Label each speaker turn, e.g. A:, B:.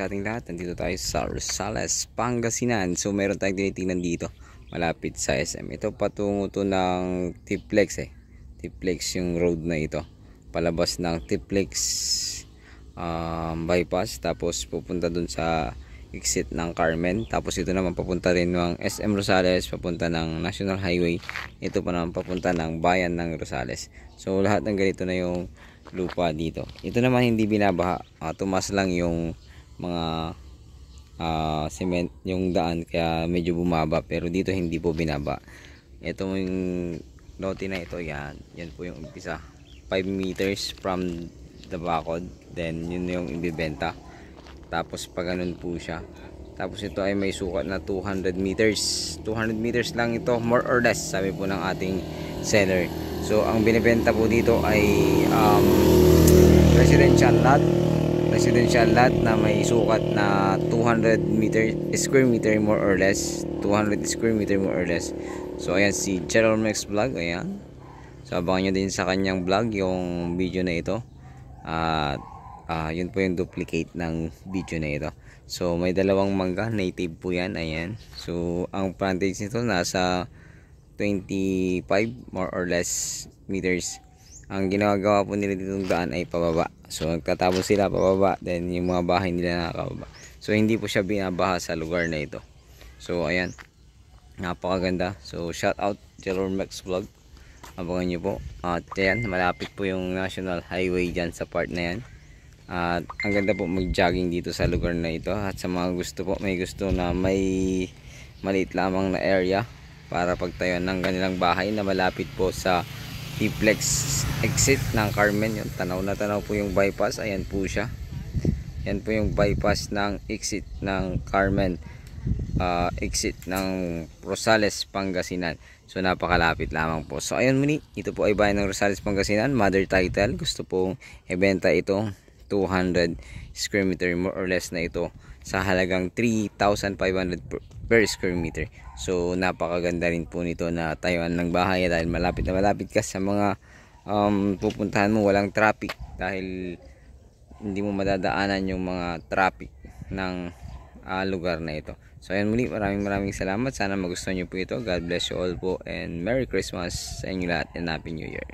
A: sa ating lahat. Nandito tayo sa Rosales, Pangasinan. So meron tayong tinitingnan dito malapit sa SM. Ito patungo to ng Tiplex eh. Tiplex yung road na ito. Palabas ng Tiplex um, bypass tapos pupunta dun sa exit ng Carmen. Tapos ito naman papunta rin ng SM Rosales, papunta ng National Highway. Ito pa naman papunta ng bayan ng Rosales. So lahat ng ganito na yung lupa dito. Ito naman hindi binabaha. Uh, tumas lang yung mga uh, cement, yung daan kaya medyo bumaba pero dito hindi po binaba. Ito yung lote na ito yan. Yan po yung umpisa. 5 meters from the bakod. Then yun yung ibibenta. Tapos pag ganun po siya. Tapos ito ay may sukat na 200 meters. 200 meters lang ito more or less sabi po ng ating seller. So ang binibenta po dito ay um, residential lot residential lot na may sukat na 200 meter square meter more or less. 200 square meter more or less. So ayan si Gerald Max vlog ayan. So abangan nyo din sa kanyang vlog yung video na ito. At uh, yun po yung duplicate ng video na ito. So may dalawang mangga native po yan ayan. So ang frontage nito nasa 25 more or less meters ang ginagawa po nila ditong daan ay pababa. So nagtatapon sila pababa then yung mga bahay nila nakakababa. So hindi po siya binabaha sa lugar na ito. So ayan. Napakaganda. So shout out Jerome Max Vlog. Abangan nyo po. At ayan malapit po yung national highway dyan sa part na yan. At ang ganda po mag jogging dito sa lugar na ito. At sa mga gusto po may gusto na may maliit lamang na area para pagtayo ng kanilang bahay na malapit po sa T-Flex exit ng Carmen. Yung tanaw na tanaw po yung bypass. Ayan po siya. Yan po yung bypass ng exit ng Carmen. Uh, exit ng Rosales Pangasinan. So napakalapit lamang po. So ayun muli. Ito po ay bayan ng Rosales Pangasinan. Mother title. Gusto pong ibenta ito 200 square meter more or less na ito sa halagang 3,500 per, per square meter. So napakaganda rin po nito na tayuan ng bahay dahil malapit na malapit ka sa mga um, pupuntahan mo. Walang traffic dahil hindi mo madadaanan yung mga traffic ng uh, lugar na ito. So ayan muli. Maraming maraming salamat. Sana magustuhan nyo po ito. God bless you all po and Merry Christmas sa inyo lahat and Happy New Year